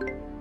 you.